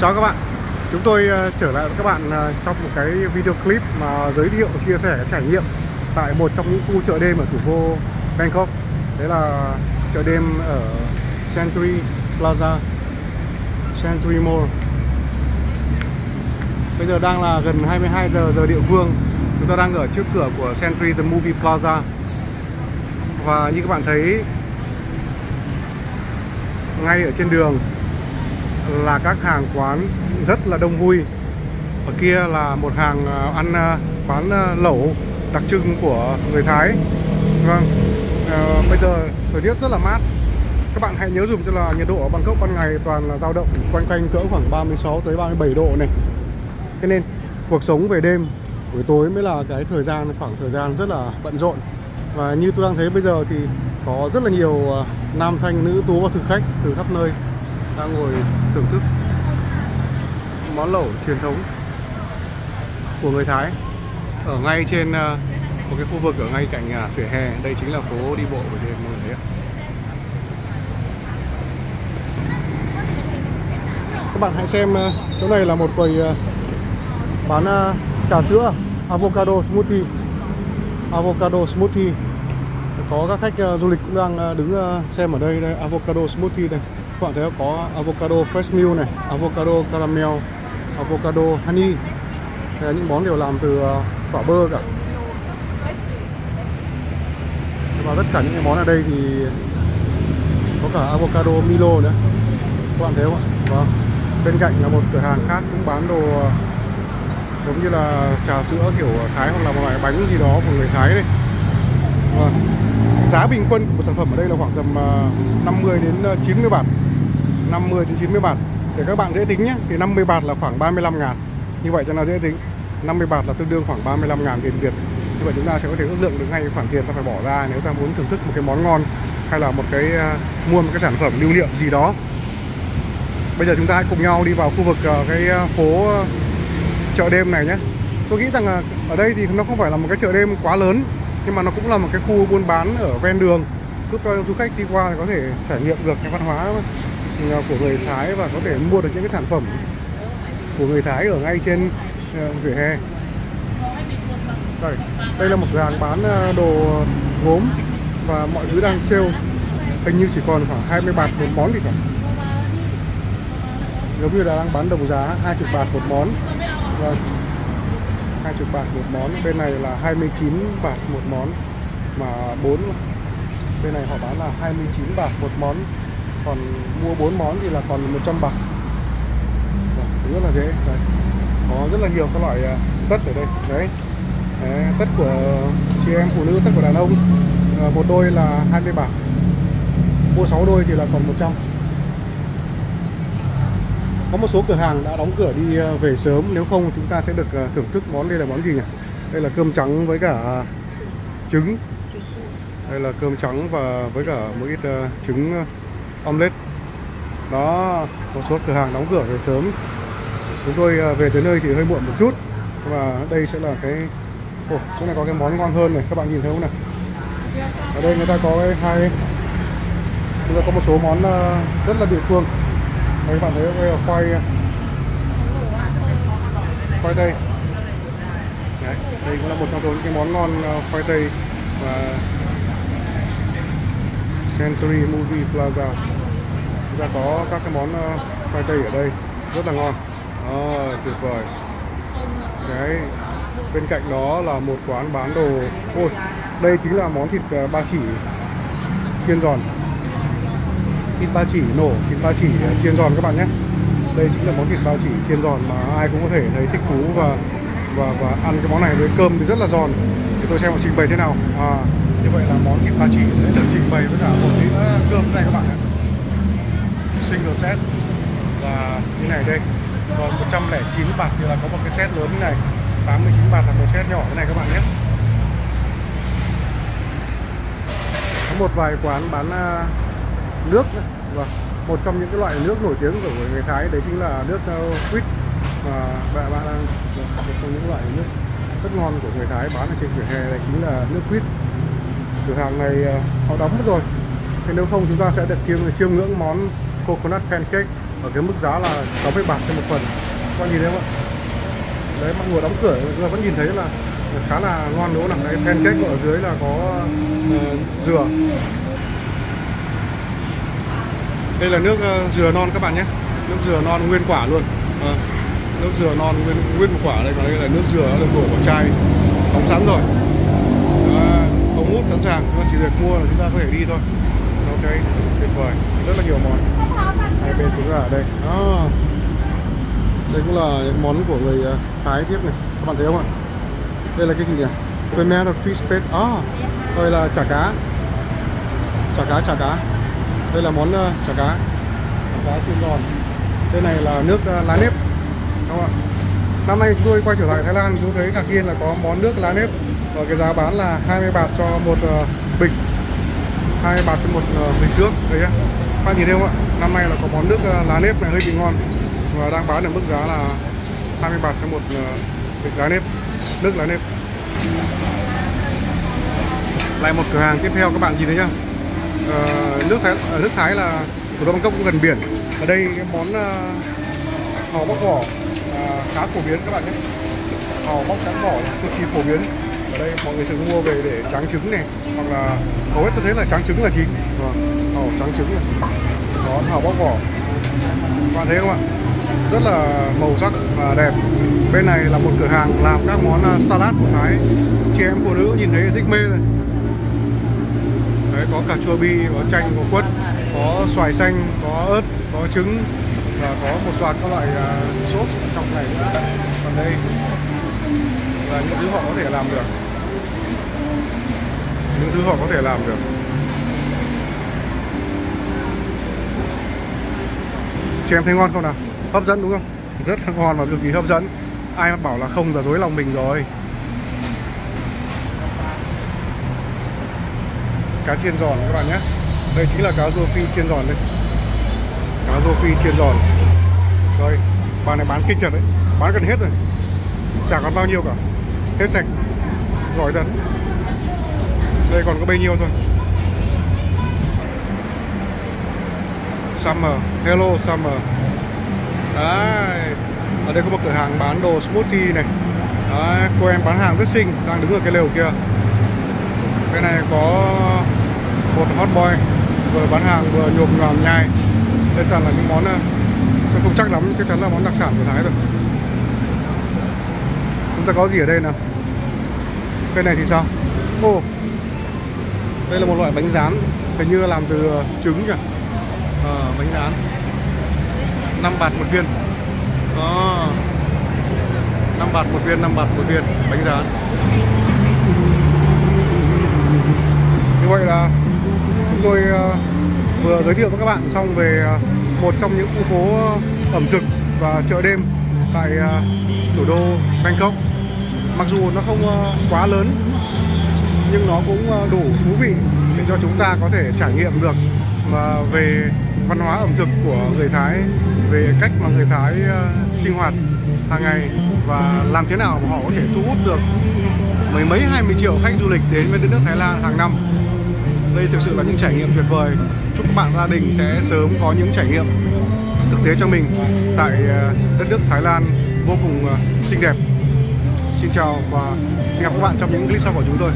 Chào các bạn. Chúng tôi ờ, trở lại với các bạn ờ, trong một cái video clip mà giới thiệu, chia sẻ, trải nghiệm tại một trong những khu chợ đêm ở thủ đô Bangkok. Đấy là chợ đêm ở Century Plaza, Century Mall. Bây giờ đang là gần 22 giờ giờ địa phương. Chúng ta đang ở trước cửa của Century The Movie Plaza. Và như các bạn thấy, Ngay ở trên đường là các hàng quán rất là đông vui. Ở kia là một hàng à, ăn à, quán à, lẩu đặc trưng của người Thái. Vâng à, bây giờ thời tiết rất là mát. Các bạn hãy nhớ dùng cho là nhiệt độ ở Bangkok ban ngày toàn là dao động quanh quanh cỡ khoảng 36 tới 37 độ này. Thế nên cuộc sống về đêm buổi tối mới là cái thời gian khoảng thời gian rất là bận rộn. Và như tôi đang thấy bây giờ thì có rất là nhiều nam thanh nữ tú và thực khách từ khắp nơi đang ngồi thưởng thức món lẩu truyền thống của người Thái. Ở ngay trên ờ, một cái khu vực ở ngay cạnh vỉa hè. Đây chính là phố đi bộ của đêm mọi người thấy các bạn hãy xem ờ, chỗ này là một quầy ờ, bán trà sữa, avocado smoothie. Avocado smoothie. Có các khách du lịch cũng đang đứng xem ở đây. Đây, avocado smoothie đây các bạn thấy có avocado fresh milk này, avocado caramel, avocado honey. Đây là những món đều làm từ ờ, quả bơ cả. Và tất cả những cái món ở đây thì có cả avocado Milo nữa. Các bạn thấy không ạ? Vâng bên cạnh là một cửa hàng khác cũng bán đồ ờ, giống như là trà sữa kiểu Thái hoặc là một loại bánh gì đó của người Thái đây. Vâng. giá bình quân của một sản phẩm ở đây là khoảng tầm ờ, 50 đến 90 bạt. 50 đến 90 bạt. Để các bạn dễ tính nhé thì 50 bạt là khoảng 35 ngàn. Như vậy cho nó dễ tính. 50 bạt là tương đương khoảng 35 ngàn tiền Việt. Như vậy chúng ta sẽ có thể ước lượng được ngay khoản tiền ta phải bỏ ra nếu ta muốn thưởng thức một cái món ngon hay là một cái uh, mua một cái sản phẩm lưu niệm gì đó. Bây giờ chúng ta hãy cùng nhau đi vào khu vực uh, cái uh, phố chợ đêm này nhé. Tôi nghĩ rằng ở đây thì nó không phải là một cái chợ đêm quá lớn nhưng mà nó cũng là một cái khu buôn bán ở ven đường. Giúp cho du khách đi qua thì có thể trải nghiệm được cái văn hóa Ờ, của người Thái và có thể mua được những cái sản phẩm của người Thái ở ngay trên ờ, vỉa hè. Đây, đây là một cửa hàng bán ờ, đồ gốm và mọi thứ đang sale. Hình như chỉ còn khoảng 20 bạt một món thì phải. Giống như là đang bán đồng giá 20 bạt một món. Vâng. Và 20 bạt một món. Bên này là 29 bạt một món. Mà 4 bên này họ bán là 29 bạt một món còn mua 4 món thì là còn 100 bạc. Rất là dễ. Đây. có rất là nhiều các loại à, tất ở đây. Đấy, đấy tất của chị em phụ nữ tất của đàn ông. À, một đôi là 20 bạc. Mua 6 đôi thì là còn 100 có một số cửa hàng đã đóng cửa đi à, về sớm. Nếu không chúng ta sẽ được thưởng thức món đây là món gì nhỉ? Đây là cơm trắng với cả trứng. Đây là cơm trắng và với cả một ít trứng omelette. Đó một số cửa hàng đóng cửa về sớm. Chúng tôi à, về tới nơi thì hơi muộn một chút. Và đây sẽ là cái Ồ, chỗ này có cái món ngon hơn này các bạn nhìn thấy không này ở đây người ta có cái hai chúng ta có một số món à, rất là địa phương. Đây các bạn thấy đây là khoai à, khoai tây. Đấy, đây cũng là một trong số những cái món ngon khoai tây và Century Movie Plaza chúng ta có các cái món ờ, khoai tây ở đây. Rất là ngon. À, tuyệt vời. Cái bên cạnh đó là một quán bán đồ. Ôi đây chính là món thịt ờ, ba chỉ chiên giòn. Thịt ba chỉ nổ thịt ba chỉ chiên giòn các bạn nhé. Đây chính là món thịt ba chỉ chiên giòn mà ai cũng có thể thấy thích thú và và và ăn cái món này. Với cơm thì rất là giòn. Thì tôi xem họ trình bày thế nào. À, như vậy là món thịt ba chỉ sẽ được trình bày với cả một đĩa cơm này các bạn ạ single set là như này đây. Còn 109 bạc thì là có một cái set lớn như này. 89 bạc là một set nhỏ thế này các bạn nhé. Có một vài quán bán à, nước và vâng, một trong những cái loại nước nổi tiếng của người Thái đấy chính là nước à, quýt. Mà bạn bạn đang một trong những loại nước rất ngon của người Thái bán ở trên vỉa hè này chính là nước quýt. Cửa hàng này à, họ đóng mất rồi. Thế nếu không chúng ta sẽ được chiêm chiêm ngưỡng món coconut pancake ở cái mức giá là 60 bạc trên một phần. Các bạn nhìn thấy không ạ? Đấy mọi người đóng cửa người vẫn nhìn thấy là khá là ngon đúng không cái pancake ở dưới là có uh, dừa. Đây là nước uh, dừa non các bạn nhé. Nước dừa non nguyên quả luôn. À, nước dừa non nguyên nguyên quả đây còn đây là nước dừa đã được đổ vào chai. Đóng sẵn rồi. Ống hút sẵn sàng. Chỉ việc mua là chúng ta có thể đi thôi ok tuyệt vời. Rất là nhiều món. Hai bên cũng là ở đây. À, đây cũng là những món của người à, Thái tiếp này. Các bạn thấy không ạ? Đây là cái gì nhỉ? Fermented fish paste à đây là chả cá. Chả cá chả cá. Đây là món uh, chả cá. Chả cá chiên giòn. Đây này là nước uh, lá nếp. Không ạ? Năm nay chúng tôi quay trở lại Thái Lan chúng thấy ngạc nhiên là có món nước lá nếp. Và cái giá bán là 20 bạt cho một uh, bịch hai bạt trên một ờ, bình nước đấy á các bạn nhìn thấy không ạ? Năm nay là có món nước ờ, lá nếp này hơi bị ngon. Và đang bán ở mức giá là 20 bạt cho một ờ, bình bịch lá nếp nước lá nếp. Lại một cửa hàng tiếp theo các bạn nhìn thấy nhá uh, nước Thái ở nước Thái là thủ đô Bangkok cũng gần biển. Ở đây cái món uh, hàu bóc vỏ khá phổ biến các bạn nhé. Hàu bóc trắng vỏ cực kỳ phổ biến ở đây mọi người thường mua về để tráng trứng này hoặc là hầu hết tôi thấy là tráng trứng là chính vâng hàu tráng trứng này. Đó hào bóc vỏ. Các bạn thấy không ạ? Rất là màu sắc và đẹp. Bên này là một cửa hàng làm các món à, salad của Thái. Chị em phụ nữ nhìn thấy thích mê rồi. Đấy, có cà chua bi, có chanh, có quất, có xoài xanh, có ớt, có trứng và có một loạt các loại uh, sốt ở trong này. Nữa. Còn đây là những thứ họ có thể làm được. Những thứ họ có thể làm được. Chị em thấy ngon không nào? Hấp dẫn đúng không? Rất là ngon và cực kỳ hấp dẫn. Ai mà bảo là không là dối lòng mình rồi. cá chiên giòn các bạn nhé đây chính là cá rô phi chiên giòn đây cá rô phi chiên giòn rồi, bà này bán kinh trần đấy bán gần hết rồi chả còn bao nhiêu cả hết sạch giỏi thật đây còn có bấy nhiêu thôi? Summer. Hello Summer. Đấy. Ở đây có một cửa hàng bán đồ smoothie này. Đấy, cô em bán hàng rất xinh Đang đứng ở cái lều kia. Cái này có một hot boy vừa bán hàng vừa nhộm nhòm nhai. Đây toàn là những món ờ, tôi không chắc lắm chắc chắn là món đặc sản của Thái rồi. Chúng ta có gì ở đây nào? Cái này thì sao? Ô đây là một loại bánh rán hình như làm từ ờ, trứng nhỉ? À, bánh rán. 5 bạt một viên. Ờ. À, 5 bạt một viên 5 bạt một viên bánh rán. Như vậy là chúng tôi vừa giới thiệu với các bạn xong về một trong những khu phố ẩm thực và chợ đêm tại thủ đô Bangkok. Mặc dù nó không quá lớn nhưng nó cũng ờ, đủ thú vị để cho chúng ta có thể trải nghiệm được mà về văn hóa ẩm thực của người Thái, về cách mà người Thái ờ, sinh hoạt hàng ngày và làm thế nào mà họ có thể thu hút được mấy mấy hai mươi triệu khách du lịch đến với đất nước Thái Lan hàng năm. Đây thực sự là những trải nghiệm tuyệt vời. Chúc các bạn gia đình sẽ sớm có những trải nghiệm thực tế cho mình tại ờ, đất nước Thái Lan vô cùng xinh đẹp xin chào và hẹn gặp các bạn trong những clip sau của chúng tôi.